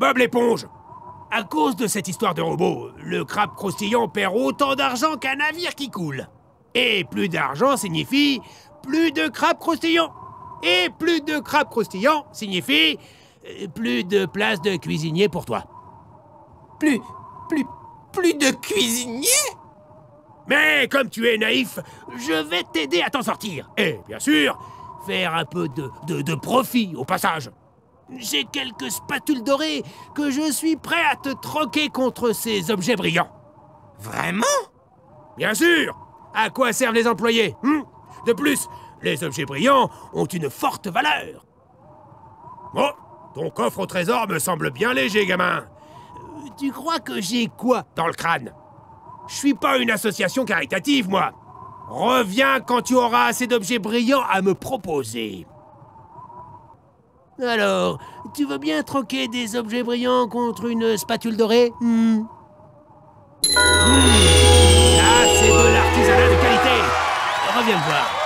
Bob l'éponge À cause de cette histoire de robot, le crabe croustillant perd autant d'argent qu'un navire qui coule. Et plus d'argent signifie plus de crabe croustillant. Et plus de crabe croustillant signifie euh, plus de place de cuisinier pour toi. Plus, plus, plus de cuisinier? Mais comme tu es naïf, je vais t'aider à t'en sortir. Et bien sûr, faire un peu de, de, de profit au passage. J'ai quelques spatules dorées que je suis prêt à te troquer contre ces objets brillants. Vraiment? Bien sûr À quoi servent les employés hmm? De plus, les objets brillants ont une forte valeur. Bon, ton coffre au trésor me semble bien léger, gamin. Euh, Tu crois que j'ai quoi? Dans le crâne Je suis pas une association caritative, moi. Reviens quand tu auras assez d'objets brillants à me proposer. Alors, tu veux bien troquer des objets brillants contre une spatule dorée? Hmm. Hmm. Ça, c'est de l'artisanat de qualité. Reviens me voir.